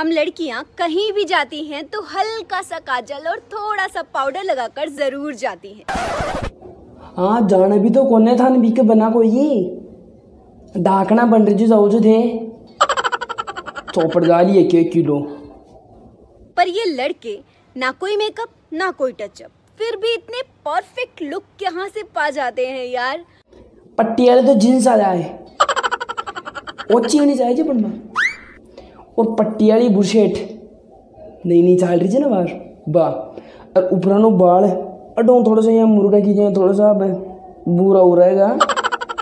हम लड़कियाँ कहीं भी जाती हैं तो हल्का सा काजल और थोड़ा सा पाउडर लगाकर ज़रूर जाती हैं। हाँ जाना भी तो कोने था भी के बना कोई ढाकना बन रही जो जाओ जो थे। चौपड़ डाली एक एक किलो। पर ये लड़के ना कोई मेकअप ना कोई टचअप फिर भी इतने परफेक्ट लुक कहाँ से पा जाते हैं यार? पट्टी वाले तो जींस आ जाए। ओची होनी चाहिए पढ़ना और पट्टी वाली बुशेट नहीं नहीं चाल रही है ना बाहर? वाह। और ऊपरानो बाल अडो थोड़ा सा यहाँ मुर्गा की जाए थोड़ा सा बुरा हो रहेगा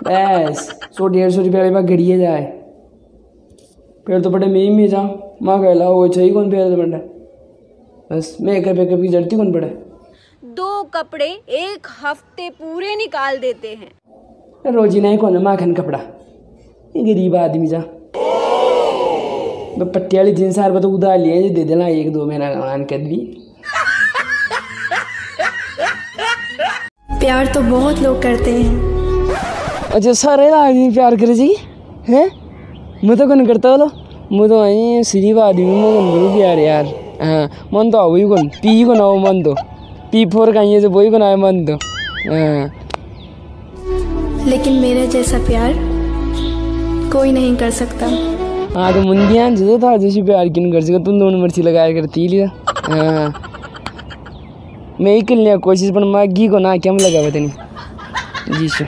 बस। सौ डेढ़ सौ रुपये वाले घड़िए जाए। पेड़ तो पड़े मैं ही में जा माँ कहला वो चाहिए कौन पेड़ तो पड़े बस। मेकअप वेकअप की जड़ती कौन पड़े? दो कपड़े एक हफ़्ते पूरे निकाल देते हैं। रोजी नहीं कौन माखन कपड़ा। गरीब आदमी जा। मैं पट्टी वाली जींस हार तो उधार लिए जो दे देना एक दो महीना कमान कर ली प्यार तो बहुत लोग करते हैं। अच्छा सारे आदमी प्यार करे जी हैं? मैं तो कौन करता बोलो? मैं तो आई सिरीफ आदमी मैं कौन करूँ प्यार यार? हाँ मन तो वही कौन? पी को ना मन तो? पी फोर का ये से वही को ना मन तो। हाँ। लेकिन मेरे जैसा प्यार कोई नहीं कर सकता। हाँ तो मुंदियान जो था जैसे प्यार किन कर सका तुम दोनों मर्ची लगाया करती लिया हाँ। मैं ही लिया कोशिश पर मैं घी को ना क्या लगा पता नहीं। जी सर।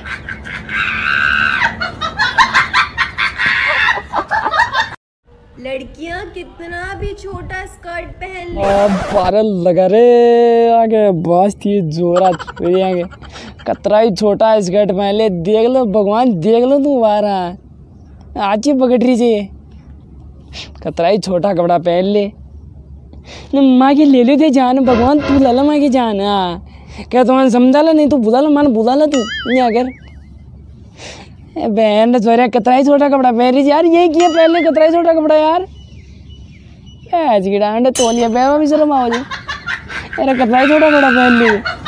लड़कियाँ कितना भी छोटा स्कर्ट पहन ले। पारल लगा रे आगे बस थी जोरा आगे। कतरा ही छोटा स्कर्ट पहन ले देख लो भगवान देख लो तू बारा आज ही पकड़ रही चाहिए कतरा ही छोटा कपड़ा पहन ले। माँ की ले लो थे जान, भगवान तू ला ला माँ की जान हाँ क्या तुम्हारे समझा ला, नहीं तू बुला ला मान बुला ला तू, नहीं अगर। बहन कतरा ही छोटा कपड़ा पहन रही यार, यही किया पहले कतरा ही छोटा कपड़ा, यार। आज डांड तोलिया पे भी शर्म आओ जी अरे कतरा ही छोटा कपड़ा पहन ली।